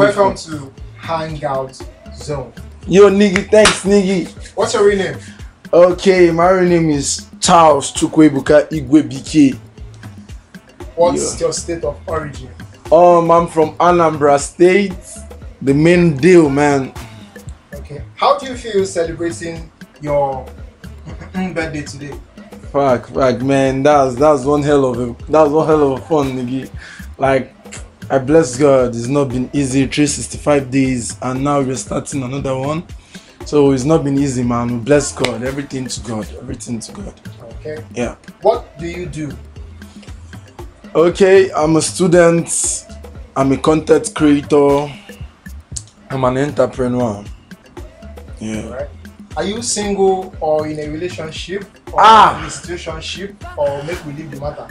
Welcome to Hangout Zone. Yo, Niggy, thanks, Niggy. What's your real name? Okay, my real name is Charles Chukwuebuka Igwe BK. What's Yeah. your state of origin? Um, I'm from Anambra State. The main deal, man. Okay. How do you feel celebrating your birthday today? Fuck, fuck, man. That's that's one hell of a that's one hell of a fun, Niggy. Like, I bless God. It's not been easy. 365 days, and now we're starting another one. So it's not been easy, man. We bless God. Everything to God. Everything to God. Okay. Yeah. What do you do? Okay, I'm a student. I'm a content creator. I'm an entrepreneur. Yeah. Right. Are you single or in a relationship or Ah. in a situationship or make we leave the matter?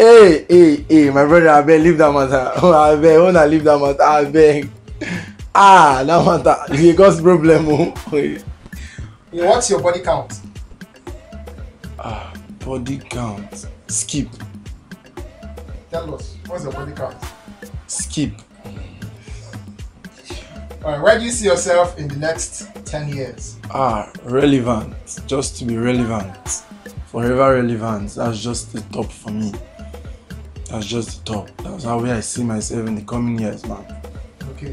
Hey, hey, hey, my brother, I beg, leave that matter. I beg, wanna leave that matter. I beg. Ah, that matter. You cause problem. oh. What's your body count? ah, body count. Skip, Tell us. What's your body count? skip. Alright, where do you see yourself in the next 10 years? Ah, relevant. Just to be relevant. Forever relevant. That's just the top for me. That's just the top. That's how I see myself in the coming years, man. Okay.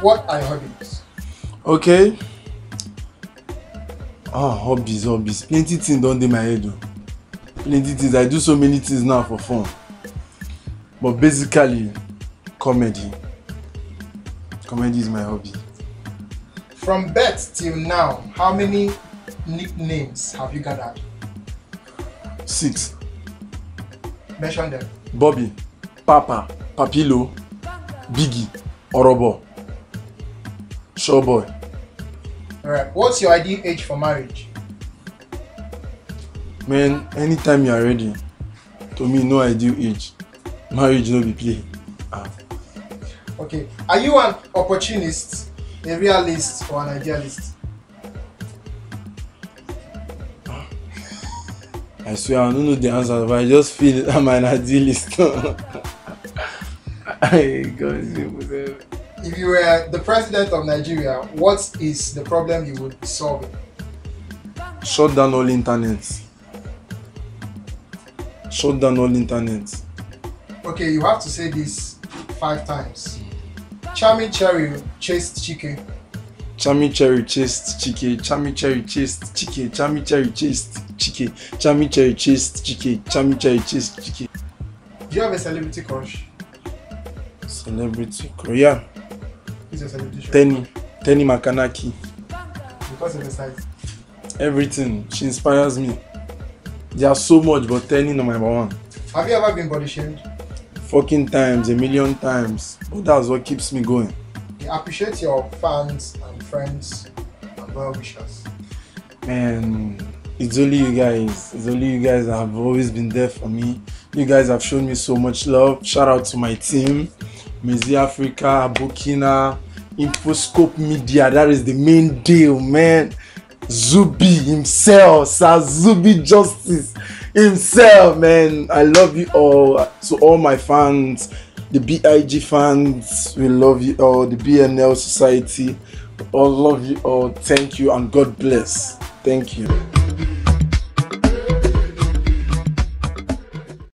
What are your hobbies? Okay. Ah, hobbies, hobbies. Plenty things don dey my head o. Plenty things. I do so many things now for fun. But basically, comedy. Comedy is my hobby. From birth till now, how many nicknames have you gathered? Six. Mention them. Bobby, Papa, Papilo, Biggie, Orobo, Showboy. Alright. What's your ideal age for marriage? Man, anytime you are ready, to me, no ideal age. Marriage no be play. Ah. Okay. Are you an opportunist, a realist, or an idealist? I swear I don't know the answer, but I just feel I'm an idealist. I God save If you were the president of Nigeria, what is the problem you would be solving? Shut down all internet. Shut down all internet. Okay, you have to say this five times. Charming Cherry chased Chike. Chami cherry chest chike. Chami cherry chest chike. Chami cherry chest chike. Chami cherry chest chike. Chami cherry chest chike. Do you have a celebrity crush? Celebrity Korea. Who's your celebrity crush? Teni. Teni Makanaki. Because of the size. Everything. She inspires me. There's so much, but Teni number one. Have you ever been body shamed? fucking times, a million times. But that's what keeps me going. I appreciate your fans friends and well wishers. Man, it's only you guys. It's only you guys that have always been there for me. You guys have shown me so much love. Shout out to my team, Mezi Africa, Burkina, Infoscope Media. That is the main deal, man. Zubi himself, Sir Zubi Justice himself, man. I love you all. To all my fans, the BIG fans, we love you all. The BNL Society, all love you all. Thank you and God bless. Thank you.